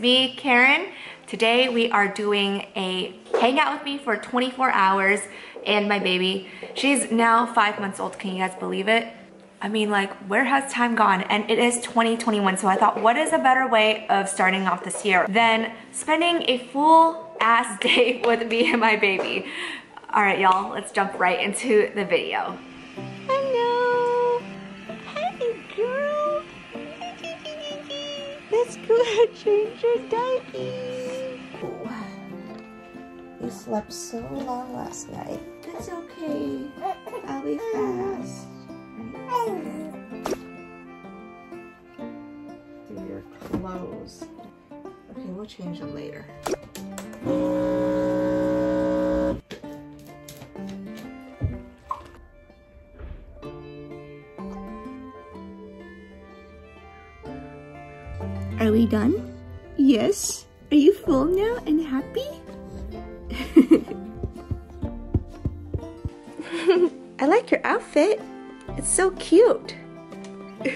me, Karen. Today we are doing a hangout with me for 24 hours and my baby. She's now five months old, can you guys believe it? I mean like, where has time gone? And it is 2021, so I thought what is a better way of starting off this year than spending a full ass day with me and my baby. All right, y'all, let's jump right into the video. Change your diaper. You slept so long last night. It's okay. I'll be fast. Do your clothes. Okay, we'll change them later. Are we done? Yes. Are you full now and happy? I like your outfit. It's so cute.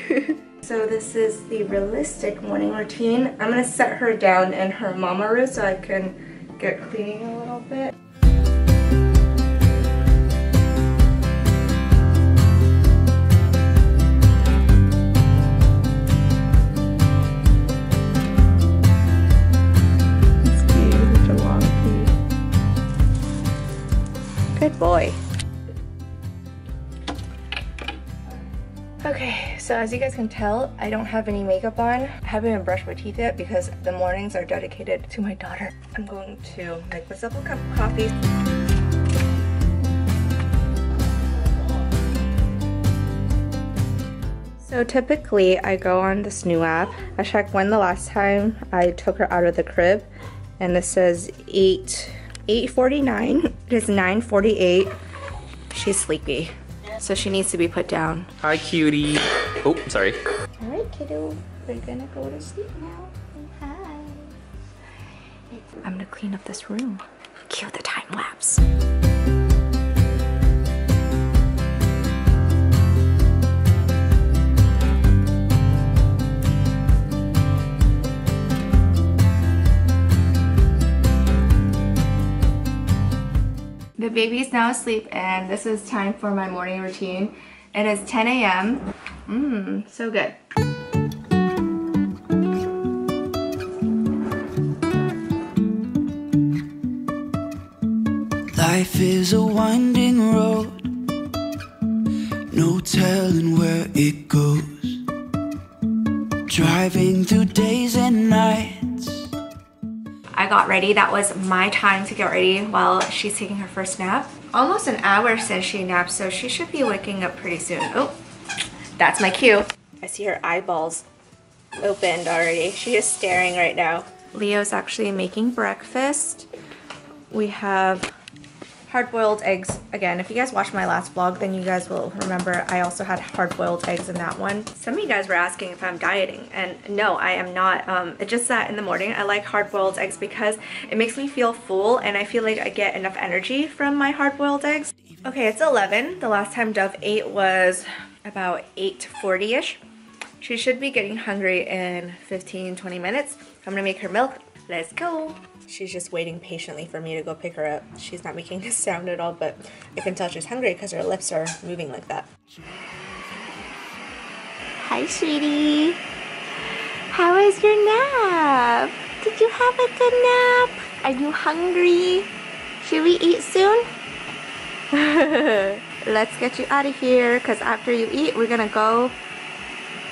so this is the realistic morning routine. I'm gonna set her down in her mama room so I can get cleaning a little bit. Good boy. Okay, so as you guys can tell, I don't have any makeup on. I haven't even brushed my teeth yet because the mornings are dedicated to my daughter. I'm going to make myself a cup of coffee. So typically I go on this new app. I check when the last time I took her out of the crib and this says 8 8.49. It is 9.48. She's sleepy, so she needs to be put down. Hi, cutie. Oh, sorry. All right, kiddo. We're gonna go to sleep now. Hi. I'm gonna clean up this room. Cue the time lapse. The baby's now asleep and this is time for my morning routine. It is 10 a.m. Mmm, so good. Life is a winding road, no telling where it goes. Driving through days got ready. That was my time to get ready while she's taking her first nap. Almost an hour since she napped, so she should be waking up pretty soon. Oh, that's my cue. I see her eyeballs opened already. She is staring right now. Leo's actually making breakfast. We have hard-boiled eggs. Again, if you guys watched my last vlog, then you guys will remember I also had hard-boiled eggs in that one. Some of you guys were asking if I'm dieting, and no, I am not. Um, it's just that in the morning, I like hard-boiled eggs because it makes me feel full, and I feel like I get enough energy from my hard-boiled eggs. Okay, it's 11. The last time Dove ate was about 8.40ish. She should be getting hungry in 15-20 minutes. I'm gonna make her milk. Let's go. She's just waiting patiently for me to go pick her up. She's not making a sound at all, but I can tell she's hungry because her lips are moving like that. Hi, sweetie. How was your nap? Did you have a good nap? Are you hungry? Should we eat soon? Let's get you out of here because after you eat, we're gonna go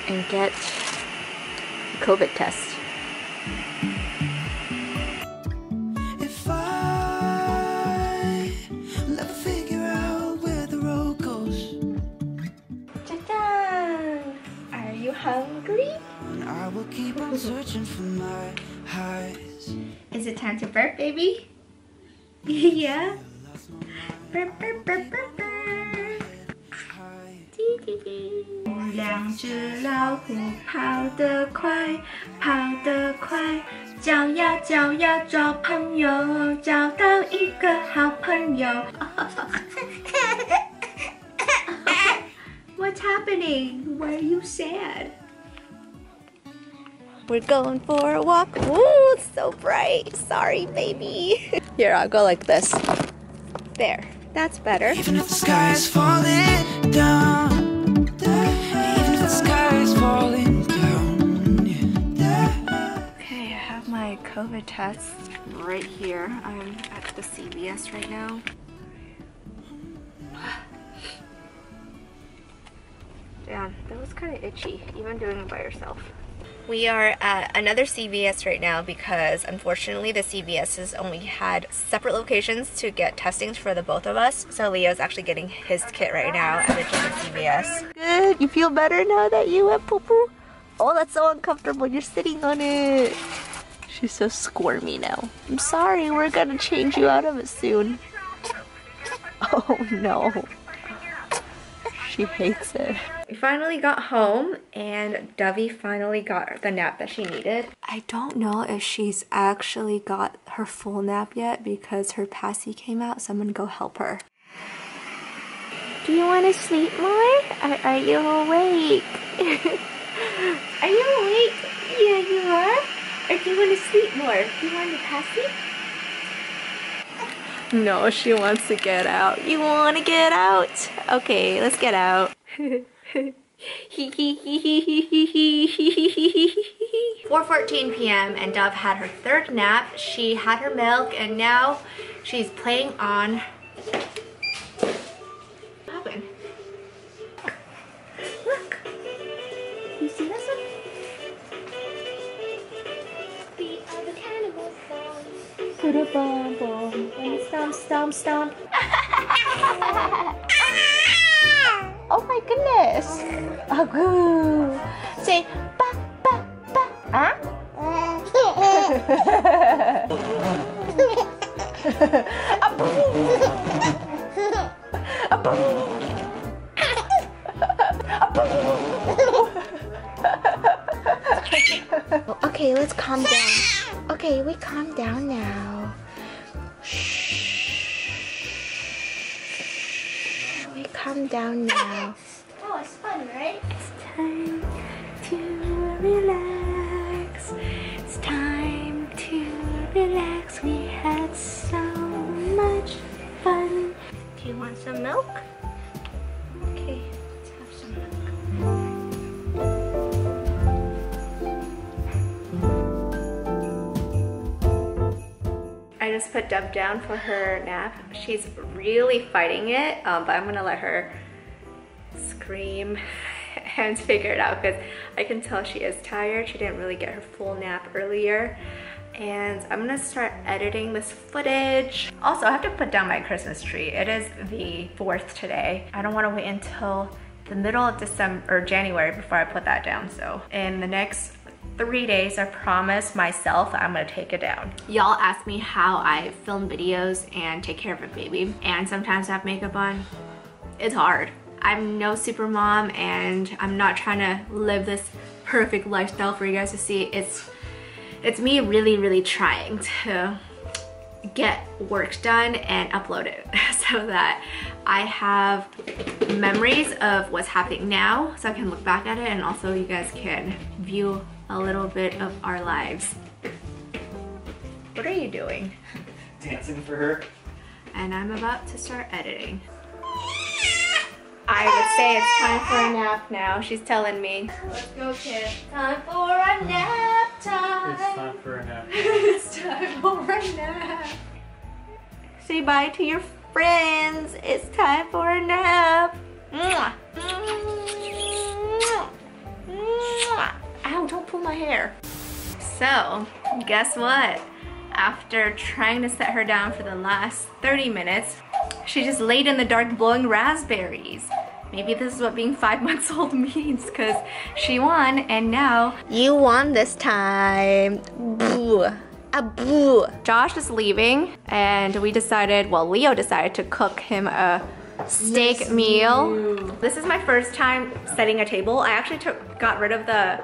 and get a COVID test. keep on searching for my highs. Is it time to burp, baby? yeah? Burp, burp, burp, burp, burp. 滴滴滴。两只老虎跑得快，跑得快，叫呀叫呀找朋友，找到一个好朋友。What's happening? Why are you sad? We're going for a walk. Ooh, it's so bright. Sorry, baby. Here, I'll go like this. There. That's better. Even if the sky is falling down, even if the sky is falling down. Okay, I have my COVID test right here. I'm at the CVS right now. Damn, that was kind of itchy, even doing it by yourself. We are at another CVS right now because unfortunately the CVS has only had separate locations to get testings for the both of us. So Leo's actually getting his kit right now at different CVS. Good. You feel better now that you went poo poo? Oh, that's so uncomfortable. You're sitting on it. She's so squirmy now. I'm sorry. We're gonna change you out of it soon. Oh no. She hates it. We finally got home and Dovey finally got the nap that she needed. I don't know if she's actually got her full nap yet because her passy came out, so I'm gonna go help her. Do you want to sleep more? Are, are you awake? are you awake? Yeah, you are? Or do you want to sleep more? Do you want to passy? No, she wants to get out. You want to get out? Okay, let's get out. 4.14 p.m. and Dove had her third nap. She had her milk and now she's playing on... stomp. oh my goodness. Oh, goo. Say ba ba ba. Huh? Okay, let's calm down. Okay, we calm down now. Shh. Calm down now. Oh, it's fun, right? It's time to relax. It's time to relax. We had so much fun. Do you want some milk? Put Dove down for her nap. She's really fighting it, um, but I'm gonna let her scream and figure it out because I can tell she is tired. She didn't really get her full nap earlier. And I'm gonna start editing this footage. Also, I have to put down my Christmas tree. It is the 4th today. I don't wanna wait until the middle of December or January before I put that down. So in the next three days, I promise myself I'm gonna take it down. Y'all ask me how I film videos and take care of a baby. And sometimes I have makeup on. It's hard. I'm no super mom and I'm not trying to live this perfect lifestyle for you guys to see. It's it's me really, really trying to get work done and upload it so that I have memories of what's happening now so I can look back at it and also you guys can view a little bit of our lives. What are you doing? Dancing for her. And I'm about to start editing. I would say it's time for a nap now. She's telling me. Let's go, kid. Time for a nap time. It's time for a nap. it's time for a nap. Say bye to your friends. It's time for a nap. Mwah. Ow, don't pull my hair. So, guess what? After trying to set her down for the last 30 minutes, she just laid in the dark blowing raspberries. Maybe this is what being five months old means because she won and now you won this time. A boo. Josh is leaving and we decided, well, Leo decided to cook him a steak meal. This is my first time setting a table. I actually took got rid of the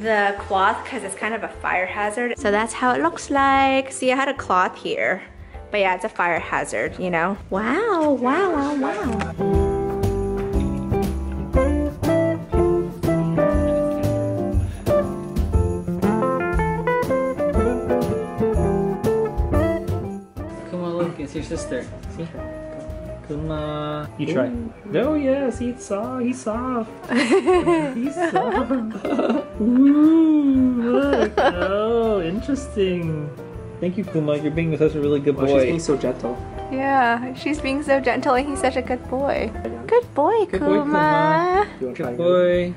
the cloth because it's kind of a fire hazard. So that's how it looks like. See, I had a cloth here. But yeah, it's a fire hazard, you know? Wow, wow, wow, wow. Sister. See? Kuma. You try. No, oh, yes, he's soft. He's soft. he's soft. Ooh, look. Oh, interesting. Thank you, Kuma. You're being such a really good Oh, boy. she's being so gentle. Yeah, she's being so gentle and he's such a good boy. Good boy, Good boy, Kuma. You want to boy. Good boy,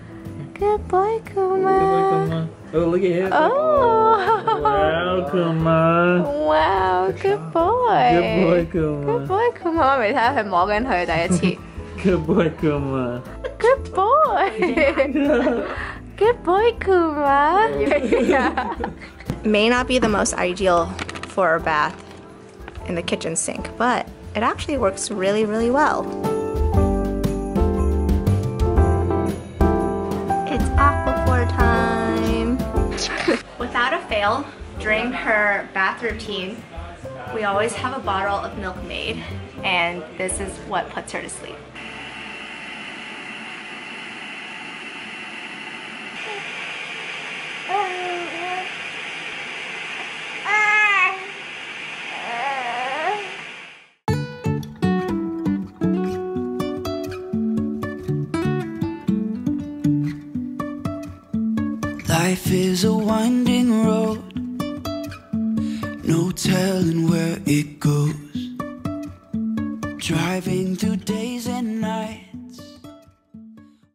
Good boy, Kuma. Kuma. Oh, look at him. Oh. Wow, Kuma. Wow, good boy. Good boy, Good Kuma. boy, Kuma，我未睇下佢摸紧佢第一次。 Good boy, Kuma. Good boy. Good boy, Kuma. May not be the most ideal for a bath in the kitchen sink, but it actually works really, really well. Fail, during her bath routine, we always have a bottle of Milkmaid, and this is what puts her to sleep. Life is a winding road, no telling where it